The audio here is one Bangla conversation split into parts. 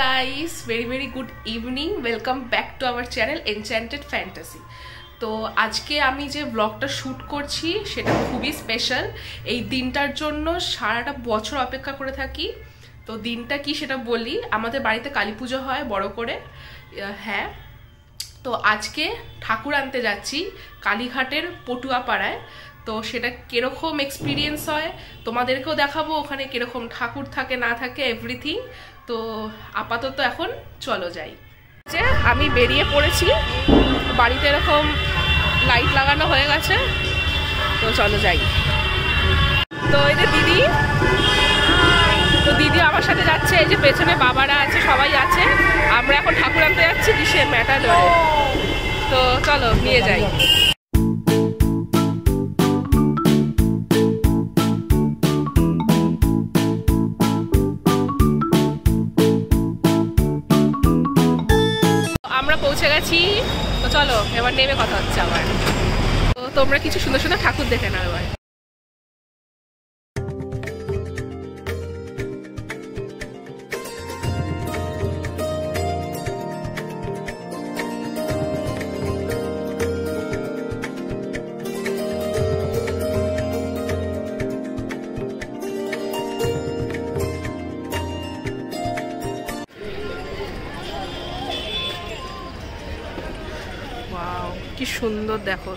Guys very very good evening welcome back to our channel enchanted fantasy তো আজকে আমি যে ব্লগটা শ্যুট করছি, সেটা খুবই স্পেশাল এই দিনটার জন্য সারাটা বছর অপেক্ষা করে থাকি। তো দিনটা কি সেটা বলি। আমাদের বাড়িতে কালী পুজো হয়, বড় করে। হ্যাঁ। তো আজকে ঠাকুর আনতে যাচ্ছি কালীঘাটের পটুয়া পাড়ায় তো সেটা কীরকম এক্সপিরিয়েন্স হয়, তোমাদেরকেও দেখাবো ওখানে কীরকম ঠাকুর থাকে, না থাকে এভরিথিং তো আপাতত এখন চলো যাই। যে আমি বেরিয়ে পড়েছি, বাড়িতে এরকম লাইট লাগানো হয়ে গেছে, তো চলো যাই। তো এই যে দিদি, তো দিদি আমার সাথে যাচ্ছে, এই যে পেছনে বাবারা আছে, সবাই আছে। কিসে ম্যাটাডোরে তো চলো, নিয়ে যাই। আমরা পৌঁছে গেছি। তো চলো, এবার নেমে কথা হচ্ছে আবার। তো তোমরা কিছু সুন্দর সুন্দর ঠাকুর দেখে নাও এবার। কি সুন্দর দেখো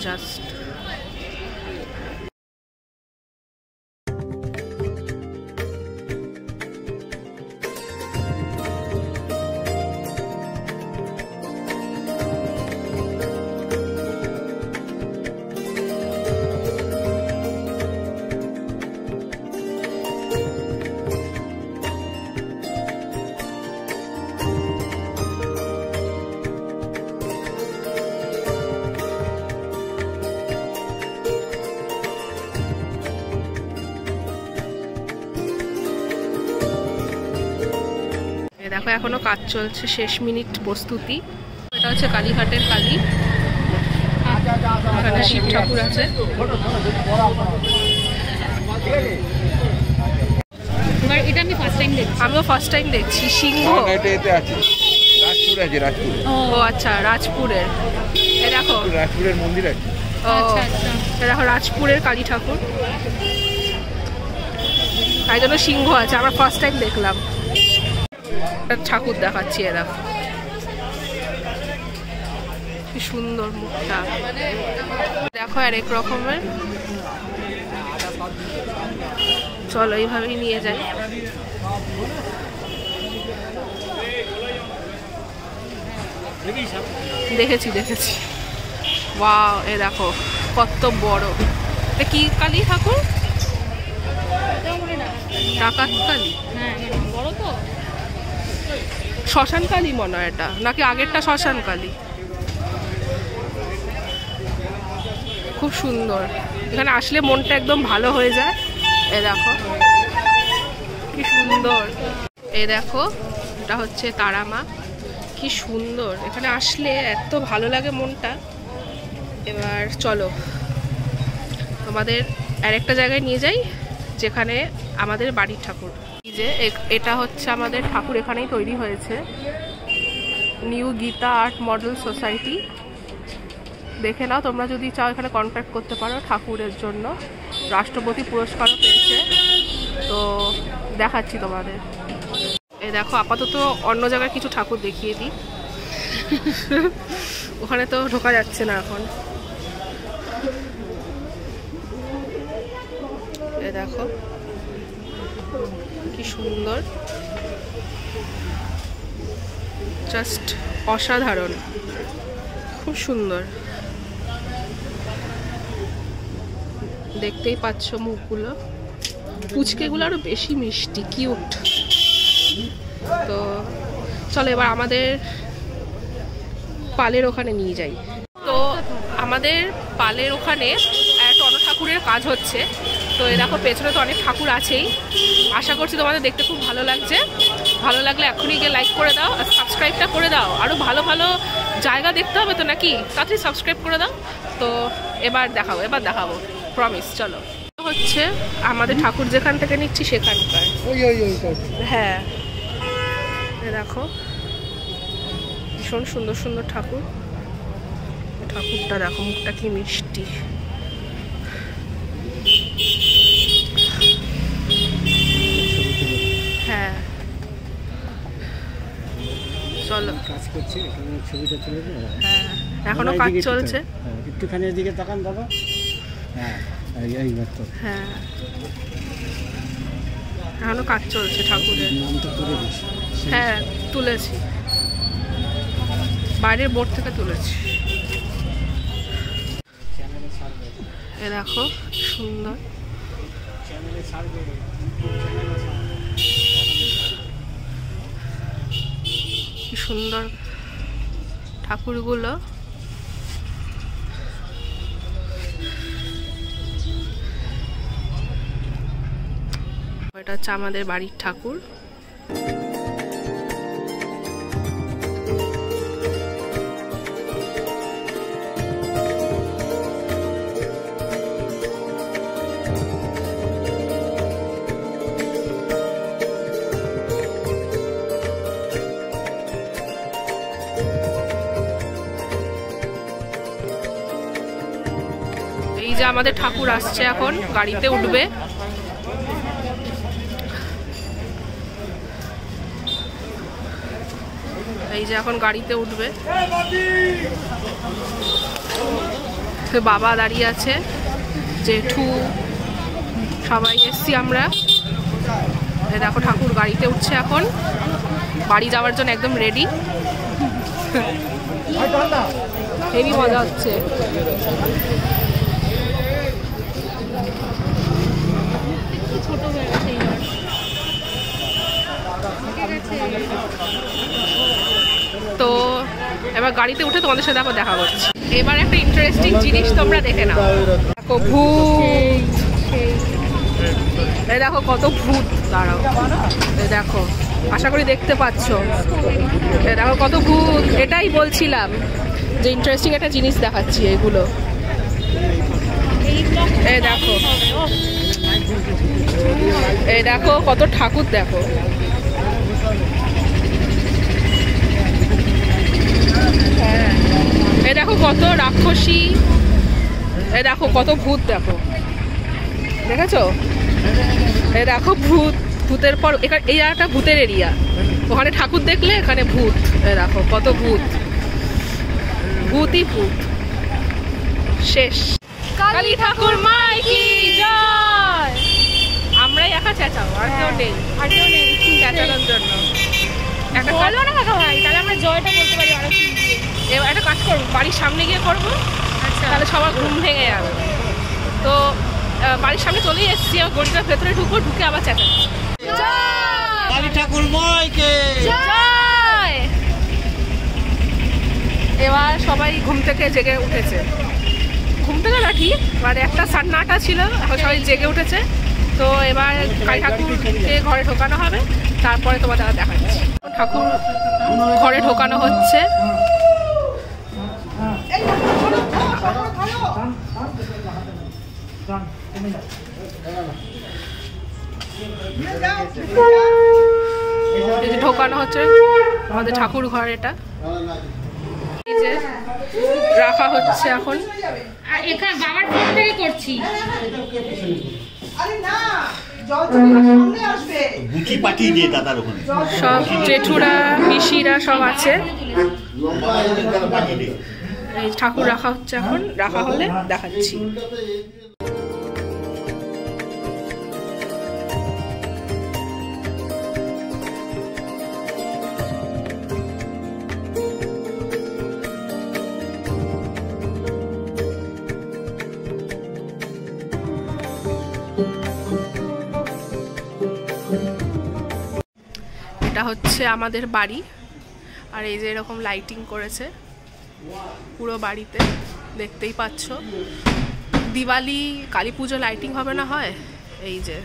জাস্ট দেখো এখনও কাজ চলছে শেষ মিনিট প্রস্তুতি। এটা হচ্ছে কালীঘাটের কালী। এখানে শিব ঠাকুর আছে। এটা আমি ফার্স্ট টাইম দেখছি। আমিও ফার্স্ট টাইম দেখছি সিংহ। আছে। রাজপুর আছে রাজপুর। ও আচ্ছা রাজপুরের। এ দেখো। রাজপুরের মন্দির আছে। ও আচ্ছা আচ্ছা। দেখো রাজপুরের কালী ঠাকুর। তাই জন্য সিংহ আছে আমরা ফার্স্ট টাইম দেখলাম। ঠাকুর দেখাচ্ছি এ দেখো কি সুন্দর মুখটা। দেখো আরেক রকমের। চলো এইভাবেই নিয়ে যাই। দেখেছি দেখেছি। ওয়াও এ দেখো কত বড়। এটা কি কালী ঠাকুর? ডাকাত কালী? হ্যাঁ বড় তো। শ্মশান কালী মনে হয় এটা, নাকি আগেরটা শ্মশান কালী খুব সুন্দর। এখানে আসলে মনটা একদম ভালো হয়ে যায়। এ দেখো, কি সুন্দর। এ দেখো, এটা হচ্ছে তারামা। কি সুন্দর, এখানে আসলে এত ভালো লাগে মনটা। এবার চলো, তোমাদের আরেকটা জায়গায় নিয়ে যাই, যেখানে আমাদের বাড়ির ঠাকুর। যে এটা হচ্ছে আমাদের ঠাকুর এখানেই তৈরি হয়েছে। New Gita art model society দেখে নাও, তোমরা যদি চাও এখানে কন্ট্যাক্ট করতে পারো ঠাকুরের জন্য। রাষ্ট্রপতি পুরস্কারও পেয়েছে। তো দেখাচ্ছি তোমাদের। এ দেখো, আপাতত অন্য জায়গায় কিছু ঠাকুর দেখিয়ে দিই। ওখানে তো ঢোকা যাচ্ছে না এখন। এ দেখো। কি সুন্দর। জাস্ট অসাধারণ। খুব সুন্দর। দেখতেই পাচ্ছ মুখগুলো। পুচকেগুলো আরও বেশি মিষ্টি কিউট তো চলো এবার আমাদের পালের ওখানে নিয়ে যাই। তো আমাদের পালের ওখানে একটা ঠাকুরের কাজ হচ্ছে। তো এ দেখো পেছনে তো অনেক ঠাকুর আছেই। আশা করছি তোমাদের দেখতে খুব ভালো লাগছে। ভালো লাগলে এখনই গিয়ে লাইক করে দাও আর সাবস্ক্রাইবটা করে দাও। আরও ভালো ভালো জায়গা দেখতে হবে তো নাকি? তাড়াতাড়ি সাবস্ক্রাইব করে দাও। তো এবার দেখাবো এবার দেখাবো। প্রমিস চলো। হচ্ছে আমাদের ঠাকুর যেখান থেকে নিচ্ছি সেখানকার। হ্যাঁ। দেখো ভীষণ সুন্দর সুন্দর ঠাকুর। ঠাকুরটা দেখো মুখটা কি মিষ্টি হ্যাঁ চলো। কাজ করছে এখানে ছবিটা তুলে হ্যাঁ এখনও কাজ চলছে। হ্যাঁ, একটুখানি এদিকে তাকান দাদা। হ্যাঁ এই- এইবার তো হ্যাঁ। এখনও কাজ চলছে ঠাকুরের। তুলে দিস। হ্যাঁ তুলেছি। বাইরের বোর্ড থেকে তুলেছি। এ দেখো সুন্দর। চ্যানেলে ছাড়বে সুন্দর ঠাকুরগুলো। এটা হচ্ছে আমাদের বাড়ির ঠাকুর। এই যে আমাদের ঠাকুর আসছে এখন গাড়িতে উঠবে। এই যে এখন গাড়িতে উঠবে। বাবা দাঁড়িয়ে আছে জেঠু সবাই এসছি আমরা। এই দেখো ঠাকুর গাড়িতে উঠছে এখন। বাড়ি যাওয়ার জন্য একদম রেডি হেভি মজা হচ্ছে ছোট হয়ে গেছে এইবার ঠিক আছে তো এবার গাড়িতে উঠে তোমাদের সাথে আবার দেখা করছি। এবার একটা ইন্টারেস্টিং জিনিস তোমরা দেখে নাও। দেখো ভূত। এই দেখো কত ভূত। দাঁড়াও। এই দেখো, আশা করি দেখতে পাচ্ছ। দেখো কত ভূত। এটাই বলছিলাম যে ইন্টারেস্টিং একটা জিনিস দেখাচ্ছি এগুলো। এই দেখো। এই দেখো কত ঠাকুর দেখো। হ্যাঁ। এই দেখো কত রাক্ষসী। এই দেখো কত ভূত দেখো। দেখেছ? এই দেখো ভূত। ভূতের পর এখানে এই একটা ভূতের এরিয়া। ওখানে ঠাকুর দেখলে এখানে ভূত। এই দেখো কত ভূত। ভূতই ভূত। শেষ। কালী ঠাকুর মাই কি জয়! আমরাই একা চেঁচাবো আর কেউ নেই। আর কেউ নেই। কাজ না কাকা ভাই তাহলে আমরা জয়টা বলতে পারি আরও দিয়ে এবার একটা কাজ করব বাড়ির সামনে গিয়ে করব আচ্ছা। তাহলে সবার ঘুম ভেঙে যাবে। তো বাড়ির সামনে চলেই এসেছি আমার গড়িটার ভেতরে ঢুকবো ঢুকে আবার চেঁচাচ্ছি। কালী ঠাকুর ময়কে। জয়! এবার সবাই ঘুম থেকে জেগে উঠেছে। ঘুম থেকে না ঠিক মানে একটা সাড়ে নটা ছিল এখন সবাই জেগে উঠেছে। তো এবার কালী ঠাকুরকে ঘরে ঢোকানো হবে, তারপরে তোমাদের আর দেখাচ্ছি ঠাকুর ঘরে ঢোকানো হচ্ছে। ঢোকানো হচ্ছে আমাদের ঠাকুর ঘর এটা। রাখা হচ্ছে এখন। এখানে বাবার করছি। আরে না জল চলে সামনে আসবে। গুচি পাঠিয়ে দিয়ে দাদার ওখানে। সব জেঠুরা পিসিরা সব আছে। ঠাকুর রাখা হচ্ছে এখন রাখা হলে দেখাচ্ছি। এটা হচ্ছে আমাদের বাড়ি। আর এই যে এরকম লাইটিং করেছে পুরো বাড়িতে, দেখতেই পাচ্ছ। দিওয়ালি, কালী পুজো লাইটিং হবে না হয়? এই যে।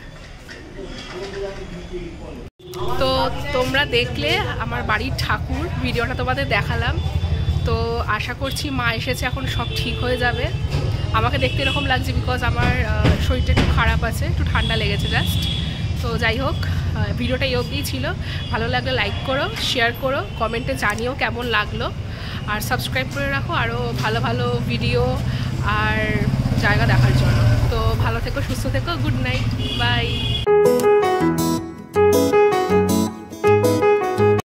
তো তোমরা দেখলে আমার বাড়ির ঠাকুর, ভিডিওটা তোমাদের দেখালাম। তো আশা করছি মা এসেছে, এখন সব ঠিক হয়ে যাবে। আমাকে দেখতে এরকম লাগছে বিকজ আমার শরীরটা একটু খারাপ আছে, একটু ঠান্ডা লেগেছে জাস্ট তো যাই হোক ভিডিওটা এই ছিল। ভালো লাগলে লাইক করো শেয়ার করো কমেন্টে জানিও কেমন লাগল। আর সাবস্ক্রাইব করে রাখো আরও ভালো ভালো ভিডিও আর জায়গা দেখার জন্য। তো ভালো থেকো, সুস্থ থেকো গুড নাইট বাই